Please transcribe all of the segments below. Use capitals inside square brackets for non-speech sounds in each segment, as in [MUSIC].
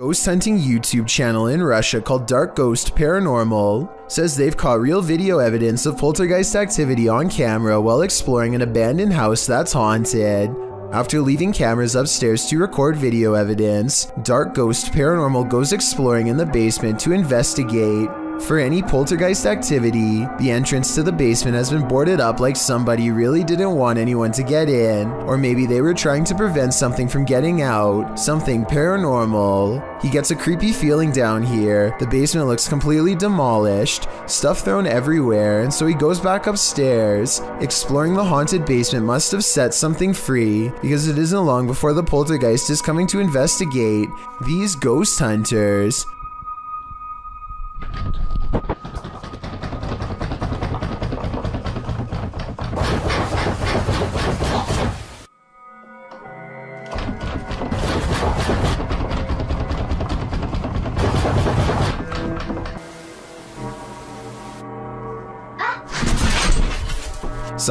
Ghost hunting YouTube channel in Russia called Dark Ghost Paranormal says they've caught real video evidence of poltergeist activity on camera while exploring an abandoned house that's haunted. After leaving cameras upstairs to record video evidence, Dark Ghost Paranormal goes exploring in the basement to investigate. For any poltergeist activity, the entrance to the basement has been boarded up like somebody really didn't want anyone to get in, or maybe they were trying to prevent something from getting out, something paranormal. He gets a creepy feeling down here. The basement looks completely demolished, stuff thrown everywhere, and so he goes back upstairs. Exploring the haunted basement must have set something free, because it isn't long before the poltergeist is coming to investigate these ghost hunters.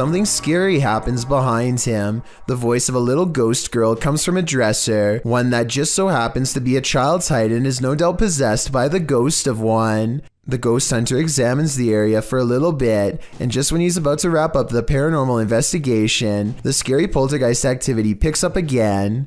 Something scary happens behind him. The voice of a little ghost girl comes from a dresser, one that just so happens to be a child's height and is no doubt possessed by the ghost of one. The ghost hunter examines the area for a little bit, and just when he's about to wrap up the paranormal investigation, the scary poltergeist activity picks up again.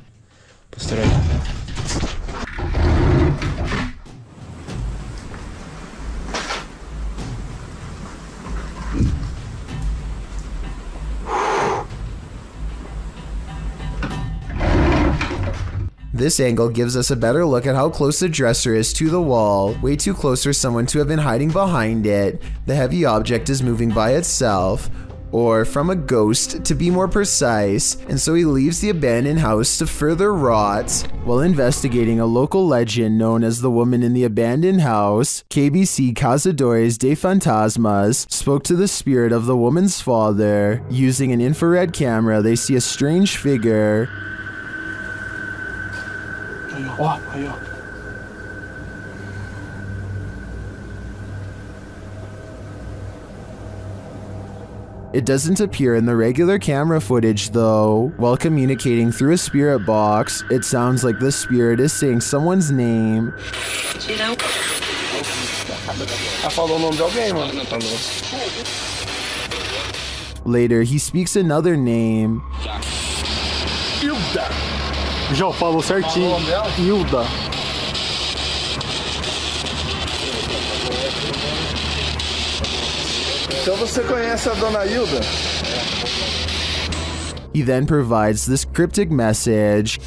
This angle gives us a better look at how close the dresser is to the wall, way too close for someone to have been hiding behind it. The heavy object is moving by itself, or from a ghost to be more precise, and so he leaves the abandoned house to further rot. While investigating a local legend known as the woman in the abandoned house, KBC Cazadores de Fantasmas spoke to the spirit of the woman's father. Using an infrared camera, they see a strange figure Ó, aí, ó. It doesn't appear in the regular camera footage though. While communicating through a spirit box, it sounds like the spirit is saying someone's name. Later, he speaks another name. Hilda. João falou certinho. Falou o nome dela? Hilda. Então você conhece a dona Hilda? He then provides this cryptic message.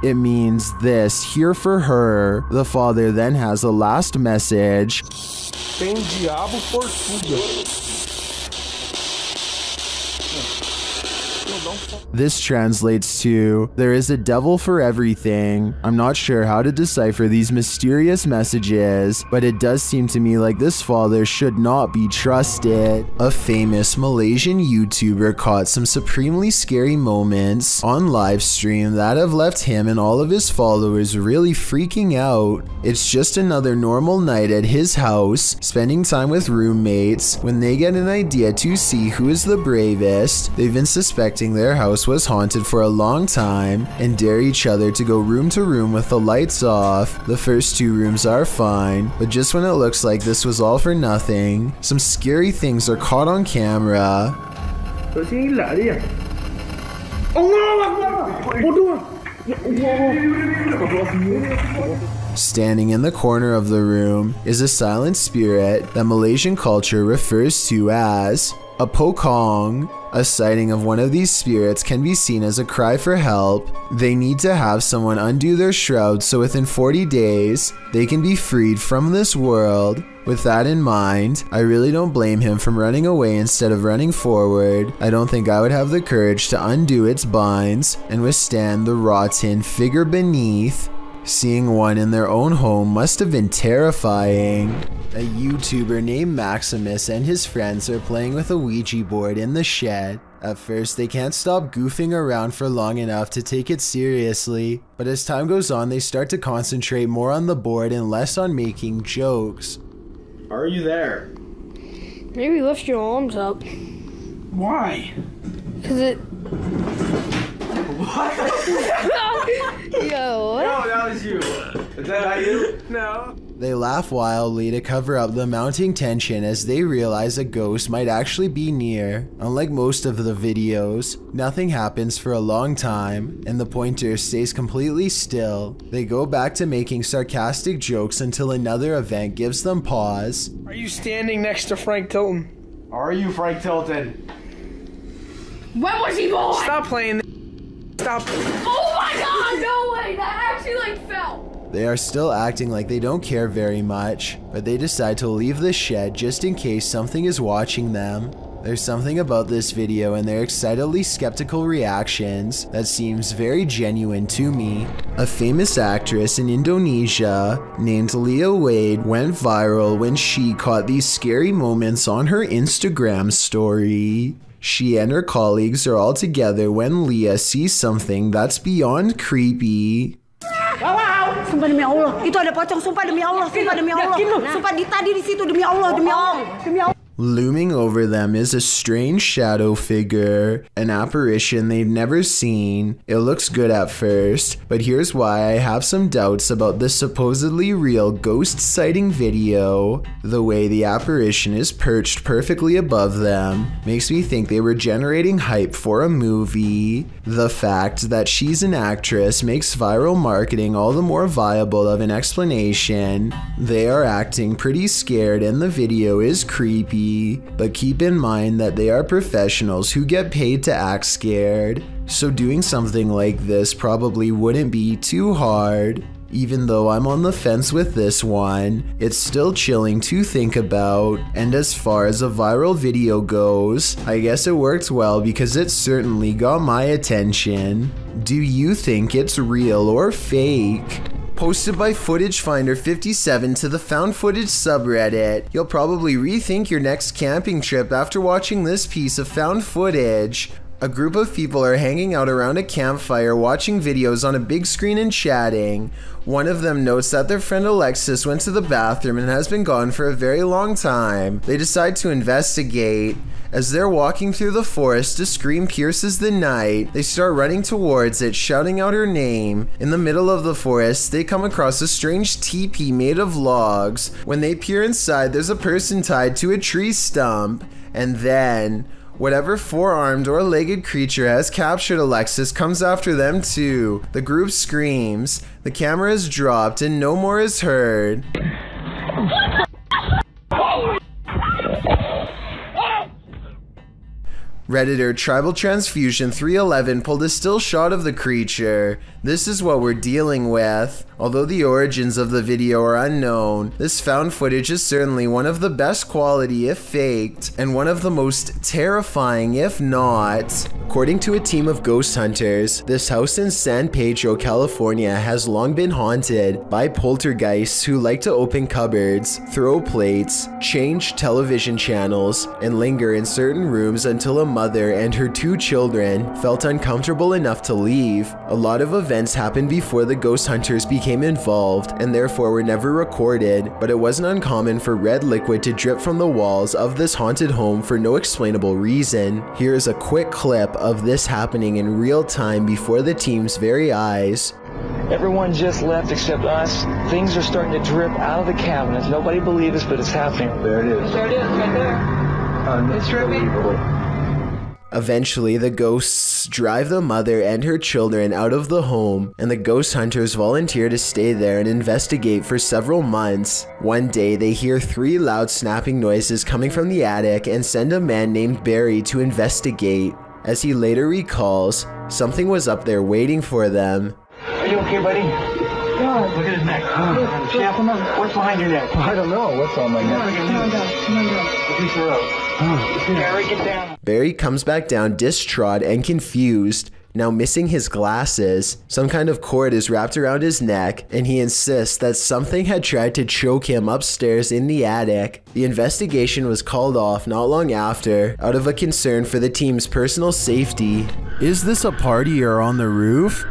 It means this here for her. The father then has a last message. Tem diabo por tudo. This translates to There is a devil for everything. I'm not sure how to decipher these mysterious messages, but it does seem to me like this father should not be trusted. A famous Malaysian YouTuber caught some supremely scary moments on live stream that have left him and all of his followers really freaking out. It's just another normal night at his house, spending time with roommates. When they get an idea to see who is the bravest, they've been suspecting their house was haunted for a long time and dare each other to go room to room with the lights off. The first two rooms are fine, but just when it looks like this was all for nothing, some scary things are caught on camera. Standing in the corner of the room is a silent spirit that Malaysian culture refers to as a pocong. A sighting of one of these spirits can be seen as a cry for help. They need to have someone undo their shroud so within 40 days, they can be freed from this world. With that in mind, I really don't blame him from running away instead of running forward. I don't think I would have the courage to undo its binds and withstand the rotten figure beneath. Seeing one in their own home must have been terrifying. A YouTuber named Maximus and his friends are playing with a Ouija board in the shed. At first, they can't stop goofing around for long enough to take it seriously, but as time goes on, they start to concentrate more on the board and less on making jokes. Are you there? Maybe lift your arms up. Why? Cause it. [LAUGHS] Yo, what? that was you. Is that how you? No. They laugh wildly to cover up the mounting tension as they realize a ghost might actually be near. Unlike most of the videos, nothing happens for a long time, and the pointer stays completely still. They go back to making sarcastic jokes until another event gives them pause. Are you standing next to Frank Tilton? Are you Frank Tilton? When was he born? Stop playing. Stop. Oh my god, no way! That actually like fell. They are still acting like they don't care very much, but they decide to leave the shed just in case something is watching them. There's something about this video and their excitedly skeptical reactions that seems very genuine to me. A famous actress in Indonesia named Leah Wade went viral when she caught these scary moments on her Instagram story. She and her colleagues are all together when Leah sees something that's beyond creepy. Sumpah demi Allah, itu ada pocong. Sumpah demi Allah, sumpah demi Allah. Sumpah di tadi di situ demi Allah, demi Allah, demi Allah. Looming over them is a strange shadow figure, an apparition they've never seen. It looks good at first, but here's why I have some doubts about this supposedly real ghost sighting video. The way the apparition is perched perfectly above them makes me think they were generating hype for a movie. The fact that she's an actress makes viral marketing all the more viable of an explanation. They are acting pretty scared and the video is creepy but keep in mind that they are professionals who get paid to act scared, so doing something like this probably wouldn't be too hard. Even though I'm on the fence with this one, it's still chilling to think about. And as far as a viral video goes, I guess it worked well because it certainly got my attention. Do you think it's real or fake? Posted by Footage Finder 57 to the Found Footage subreddit. You'll probably rethink your next camping trip after watching this piece of found footage. A group of people are hanging out around a campfire watching videos on a big screen and chatting. One of them notes that their friend Alexis went to the bathroom and has been gone for a very long time. They decide to investigate. As they're walking through the forest, a scream pierces the night. They start running towards it, shouting out her name. In the middle of the forest, they come across a strange teepee made of logs. When they peer inside, there's a person tied to a tree stump. And then, Whatever four armed or legged creature has captured Alexis comes after them too. The group screams, the camera is dropped, and no more is heard. Redditor Tribal Transfusion 311 pulled a still shot of the creature. This is what we're dealing with. Although the origins of the video are unknown, this found footage is certainly one of the best quality if faked, and one of the most terrifying if not. According to a team of ghost hunters, this house in San Pedro, California has long been haunted by poltergeists who like to open cupboards, throw plates, change television channels, and linger in certain rooms until a mother and her two children felt uncomfortable enough to leave. A lot of events happened before the ghost hunters became involved and therefore were never recorded, but it wasn't uncommon for red liquid to drip from the walls of this haunted home for no explainable reason. Here is a quick clip of this happening in real time before the team's very eyes. Everyone just left except us. Things are starting to drip out of the cabinets. Nobody believes us, but it's happening. There it is. There it is, right there. It's dripping. Eventually, the ghosts drive the mother and her children out of the home, and the ghost hunters volunteer to stay there and investigate for several months. One day, they hear three loud snapping noises coming from the attic and send a man named Barry to investigate. As he later recalls, something was up there waiting for them. Are you okay, buddy? God. Look at his neck. Oh, look, Chef, what's behind your neck? I don't know what's on my neck. Come on down. Come on down. Look at your. Oh. Barry, get down. Barry comes back down distraught and confused. Now missing his glasses, some kind of cord is wrapped around his neck, and he insists that something had tried to choke him upstairs in the attic. The investigation was called off not long after, out of a concern for the team's personal safety. Is this a party or on the roof?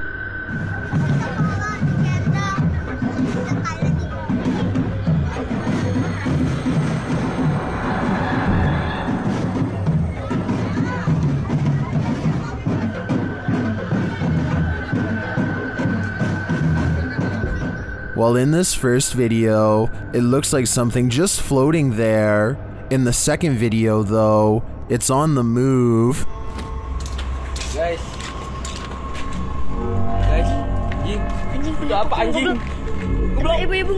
While in this first video, it looks like something just floating there. In the second video, though, it's on the move. Guys. Guys. Anjing. Itu apa anjing? Ibu-ibu.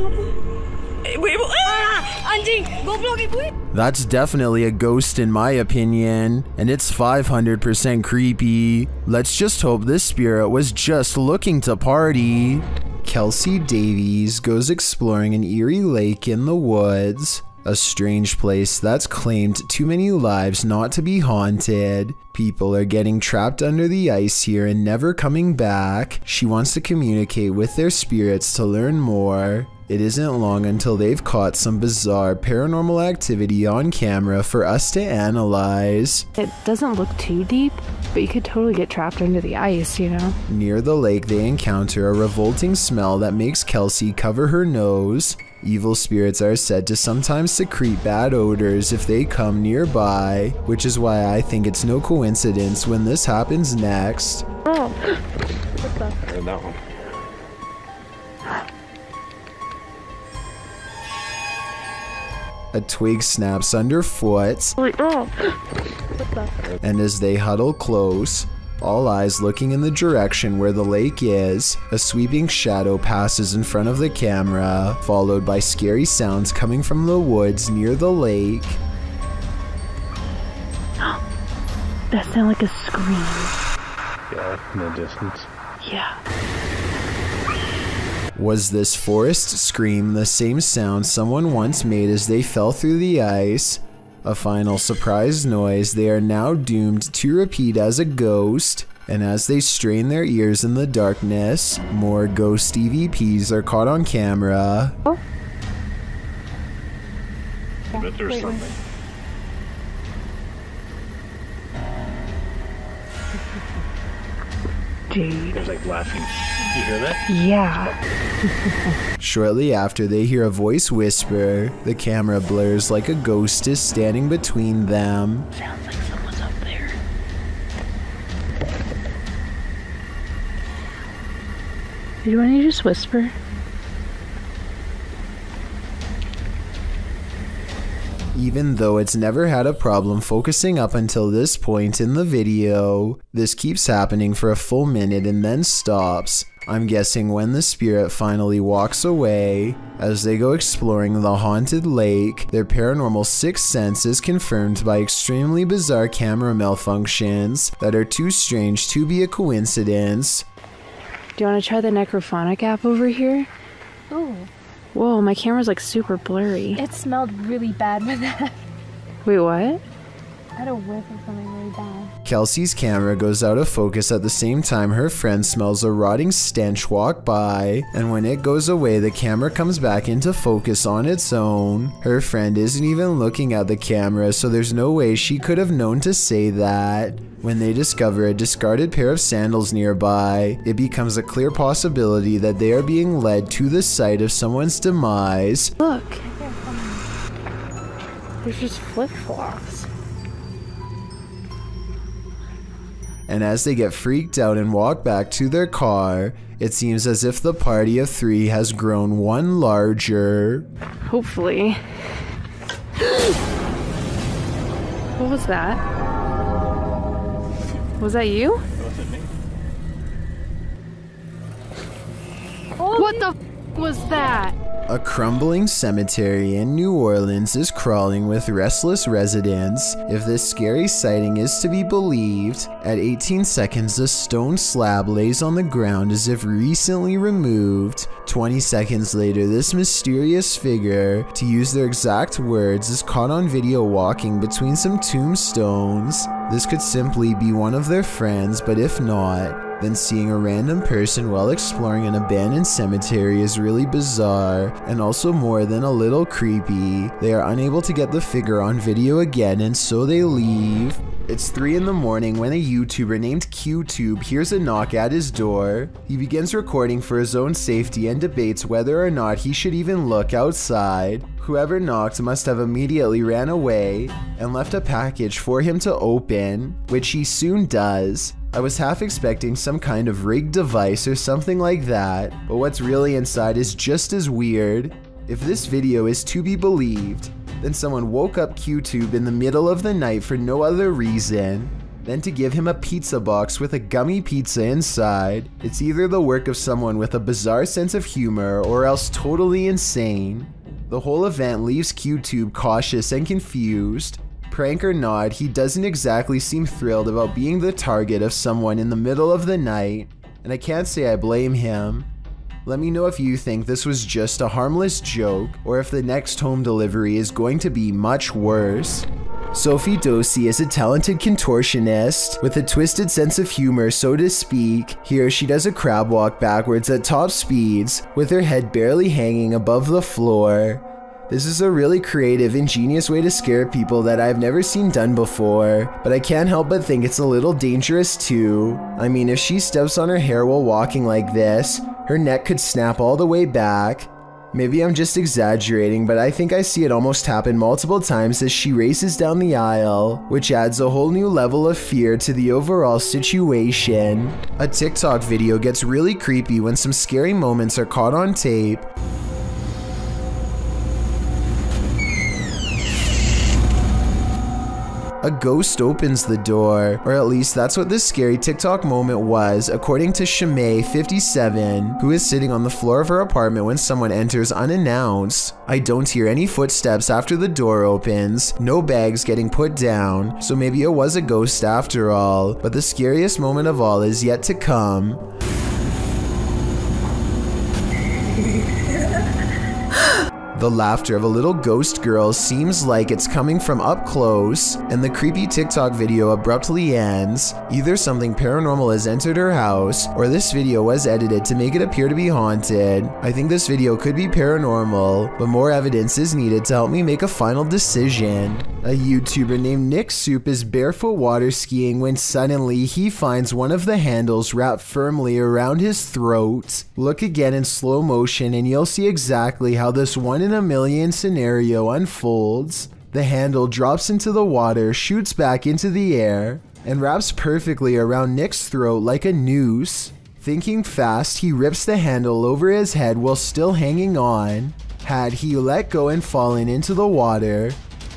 Ibu-ibu. Ah, anjing, goblok ibu. That's definitely a ghost in my opinion, and it's 500% creepy. Let's just hope this spirit was just looking to party. Kelsey Davies goes exploring an eerie lake in the woods. A strange place that's claimed too many lives not to be haunted. People are getting trapped under the ice here and never coming back. She wants to communicate with their spirits to learn more. It isn't long until they've caught some bizarre paranormal activity on camera for us to analyze. It doesn't look too deep, but you could totally get trapped under the ice, you know? Near the lake, they encounter a revolting smell that makes Kelsey cover her nose. Evil spirits are said to sometimes secrete bad odors if they come nearby, which is why I think it's no coincidence when this happens next. Oh. What's that? that one. A twig snaps underfoot, and as they huddle close, all eyes looking in the direction where the lake is, a sweeping shadow passes in front of the camera, followed by scary sounds coming from the woods near the lake. That sounded like a scream. Yeah, in the distance. Yeah. Was this forest scream the same sound someone once made as they fell through the ice? A final surprise noise they are now doomed to repeat as a ghost. And as they strain their ears in the darkness, more ghost EVPs are caught on camera. I bet there's something. Dude. There's like laughing. You hear that? Yeah. Shortly after, they hear a voice whisper. The camera blurs like a ghost is standing between them. Sounds like someone's up there. Did you want to just whisper? Even though it's never had a problem focusing up until this point in the video, this keeps happening for a full minute and then stops. I'm guessing when the spirit finally walks away, as they go exploring the haunted lake, their paranormal sixth sense is confirmed by extremely bizarre camera malfunctions that are too strange to be a coincidence. Do you want to try the necrophonic app over here? Oh, Whoa, my camera's like super blurry. it smelled really bad with that. Wait, what? I had a whiff of something really bad. Kelsey's camera goes out of focus at the same time her friend smells a rotting stench walk by, and when it goes away, the camera comes back into focus on its own. Her friend isn't even looking at the camera, so there's no way she could have known to say that. When they discover a discarded pair of sandals nearby, it becomes a clear possibility that they are being led to the site of someone's demise. Look. There's just flip and as they get freaked out and walk back to their car, it seems as if the party of three has grown one larger. Hopefully. what was that? Was that you? What the f- was that? A crumbling cemetery in New Orleans is crawling with restless residents. If this scary sighting is to be believed, at 18 seconds, a stone slab lays on the ground as if recently removed. 20 seconds later, this mysterious figure, to use their exact words, is caught on video walking between some tombstones. This could simply be one of their friends, but if not, then seeing a random person while exploring an abandoned cemetery is really bizarre and also more than a little creepy. They are unable to get the figure on video again and so they leave. It's 3 in the morning when a YouTuber named QTube hears a knock at his door. He begins recording for his own safety and debates whether or not he should even look outside. Whoever knocked must have immediately ran away and left a package for him to open, which he soon does. I was half expecting some kind of rigged device or something like that, but what's really inside is just as weird. If this video is to be believed, then someone woke up QTube in the middle of the night for no other reason than to give him a pizza box with a gummy pizza inside. It's either the work of someone with a bizarre sense of humor or else totally insane. The whole event leaves QTube cautious and confused. Prank or not, he doesn't exactly seem thrilled about being the target of someone in the middle of the night, and I can't say I blame him. Let me know if you think this was just a harmless joke or if the next home delivery is going to be much worse. Sofie Dossi is a talented contortionist with a twisted sense of humor, so to speak. Here, she does a crab walk backwards at top speeds, with her head barely hanging above the floor. This is a really creative, ingenious way to scare people that I've never seen done before, but I can't help but think it's a little dangerous too. I mean, if she steps on her hair while walking like this, her neck could snap all the way back. Maybe I'm just exaggerating, but I think I see it almost happen multiple times as she races down the aisle, which adds a whole new level of fear to the overall situation. A TikTok video gets really creepy when some scary moments are caught on tape. A ghost opens the door, or at least that's what this scary TikTok moment was, according to Shimei 57, who is sitting on the floor of her apartment when someone enters unannounced. I don't hear any footsteps after the door opens, no bags getting put down, so maybe it was a ghost after all, but the scariest moment of all is yet to come. The laughter of a little ghost girl seems like it's coming from up close, and the creepy TikTok video abruptly ends. Either something paranormal has entered her house, or this video was edited to make it appear to be haunted. I think this video could be paranormal, but more evidence is needed to help me make a final decision. A YouTuber named Nick Soup is barefoot water skiing when suddenly he finds one of the handles wrapped firmly around his throat. Look again in slow motion and you'll see exactly how this one in a million scenario unfolds. The handle drops into the water, shoots back into the air, and wraps perfectly around Nick's throat like a noose. Thinking fast, he rips the handle over his head while still hanging on. Had he let go and fallen into the water,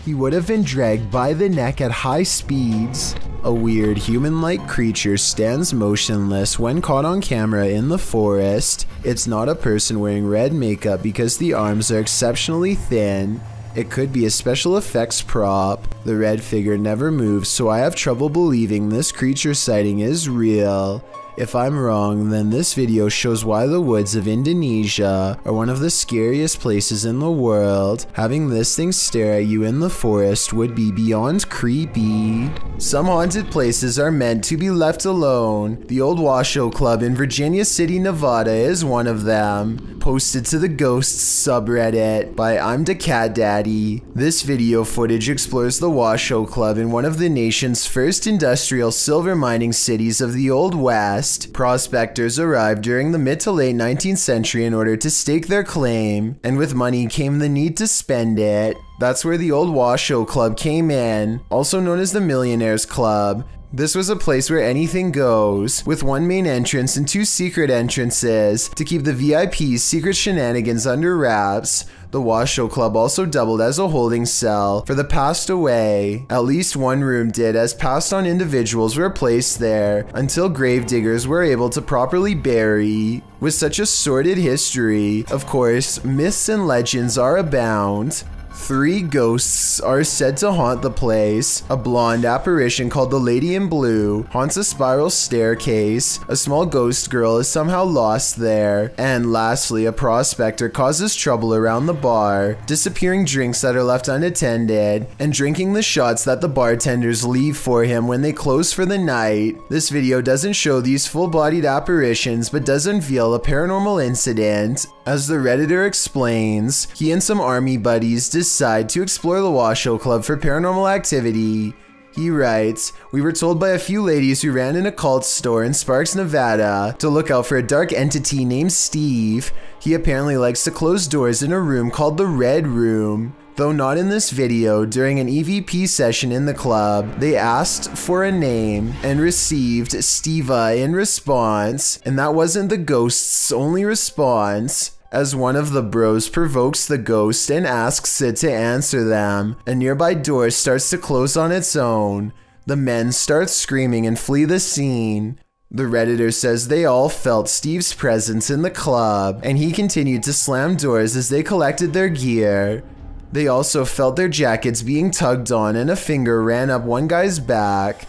he would have been dragged by the neck at high speeds. A weird human like creature stands motionless when caught on camera in the forest. It's not a person wearing red makeup because the arms are exceptionally thin. It could be a special effects prop. The red figure never moves, so I have trouble believing this creature sighting is real. If I'm wrong, then this video shows why the woods of Indonesia are one of the scariest places in the world. Having this thing stare at you in the forest would be beyond creepy. Some haunted places are meant to be left alone. The old Washoe Club in Virginia City, Nevada is one of them. Posted to the Ghosts subreddit by I'm the Cat Daddy. This video footage explores the Washoe Club in one of the nation's first industrial silver mining cities of the Old West. Prospectors arrived during the mid to late 19th century in order to stake their claim, and with money came the need to spend it. That's where the old Washoe Club came in, also known as the Millionaires Club. This was a place where anything goes, with one main entrance and two secret entrances to keep the VIP's secret shenanigans under wraps. The Washoe Club also doubled as a holding cell for the passed away. At least one room did, as passed on individuals were placed there until gravediggers were able to properly bury. With such a sordid history, of course, myths and legends are abound. Three ghosts are said to haunt the place. A blonde apparition called the Lady in Blue haunts a spiral staircase. A small ghost girl is somehow lost there. And lastly, a prospector causes trouble around the bar, disappearing drinks that are left unattended, and drinking the shots that the bartenders leave for him when they close for the night. This video doesn't show these full-bodied apparitions, but does unveil a paranormal incident. As the Redditor explains, he and some army buddies decide to explore the Washoe Club for paranormal activity. He writes, We were told by a few ladies who ran an occult store in Sparks, Nevada, to look out for a dark entity named Steve. He apparently likes to close doors in a room called the Red Room. Though not in this video, during an EVP session in the club, they asked for a name and received Steva in response, and that wasn't the ghost's only response. As one of the bros provokes the ghost and asks it to answer them, a nearby door starts to close on its own. The men start screaming and flee the scene. The Redditor says they all felt Steve's presence in the club, and he continued to slam doors as they collected their gear. They also felt their jackets being tugged on, and a finger ran up one guy's back.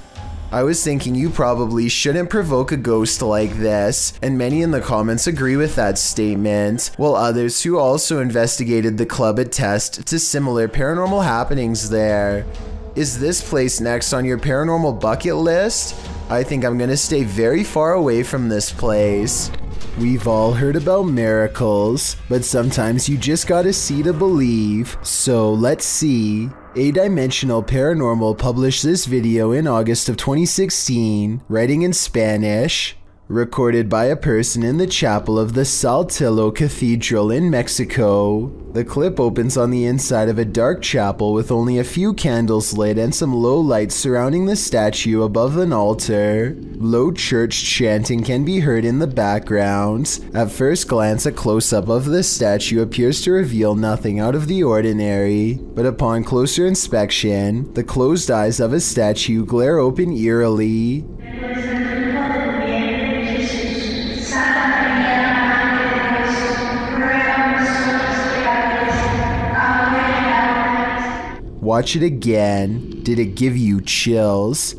I was thinking you probably shouldn't provoke a ghost like this, and many in the comments agree with that statement, while others who also investigated the club attest to similar paranormal happenings there. Is this place next on your paranormal bucket list? I think I'm gonna stay very far away from this place. We've all heard about miracles, but sometimes you just gotta see to believe. So let's see. A Dimensional Paranormal published this video in August of 2016, writing in Spanish. Recorded by a person in the chapel of the Saltillo Cathedral in Mexico. The clip opens on the inside of a dark chapel with only a few candles lit and some low lights surrounding the statue above an altar. Low church chanting can be heard in the background. At first glance, a close up of the statue appears to reveal nothing out of the ordinary, but upon closer inspection, the closed eyes of a statue glare open eerily. Watch it again. Did it give you chills?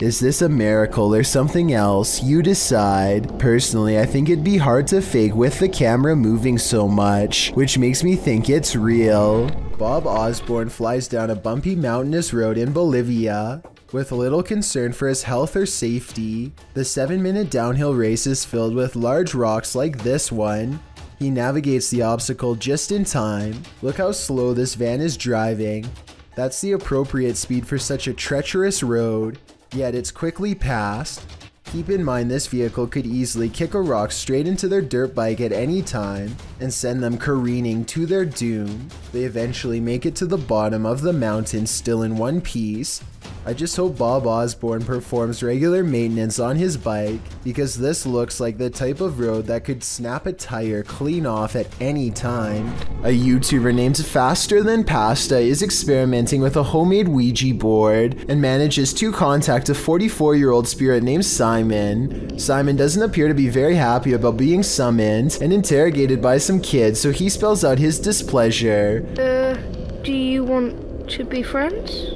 Is this a miracle or something else? You decide. Personally, I think it'd be hard to fake with the camera moving so much, which makes me think it's real. Bob Osborne flies down a bumpy mountainous road in Bolivia. With little concern for his health or safety, the 7 minute downhill race is filled with large rocks like this one. He navigates the obstacle just in time. Look how slow this van is driving. That's the appropriate speed for such a treacherous road, yet it's quickly passed. Keep in mind this vehicle could easily kick a rock straight into their dirt bike at any time and send them careening to their doom. They eventually make it to the bottom of the mountain still in one piece. I just hope Bob Osborne performs regular maintenance on his bike because this looks like the type of road that could snap a tire clean off at any time. A YouTuber named Faster Than Pasta is experimenting with a homemade Ouija board and manages to contact a 44 year old spirit named Simon. Simon doesn't appear to be very happy about being summoned and interrogated by some kids, so he spells out his displeasure. Uh, do you want to be friends?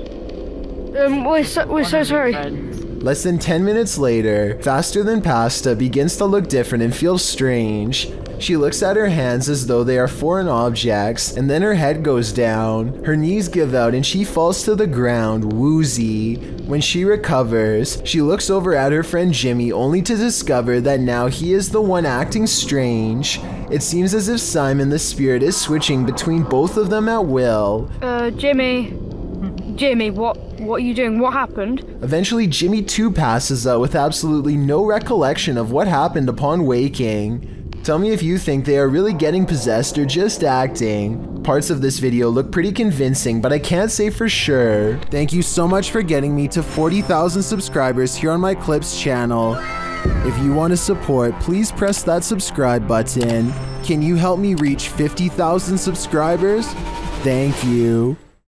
Um, we're so, we're so sorry. Less than 10 minutes later, Faster Than Pasta begins to look different and feels strange. She looks at her hands as though they are foreign objects, and then her head goes down. Her knees give out and she falls to the ground, woozy. When she recovers, she looks over at her friend Jimmy only to discover that now he is the one acting strange. It seems as if Simon the Spirit is switching between both of them at will. Uh, Jimmy. Jimmy, what what are you doing? What happened? Eventually, Jimmy too passes out with absolutely no recollection of what happened upon waking. Tell me if you think they are really getting possessed or just acting. Parts of this video look pretty convincing, but I can't say for sure. Thank you so much for getting me to 40,000 subscribers here on my Clips channel. If you want to support, please press that subscribe button. Can you help me reach 50,000 subscribers? Thank you.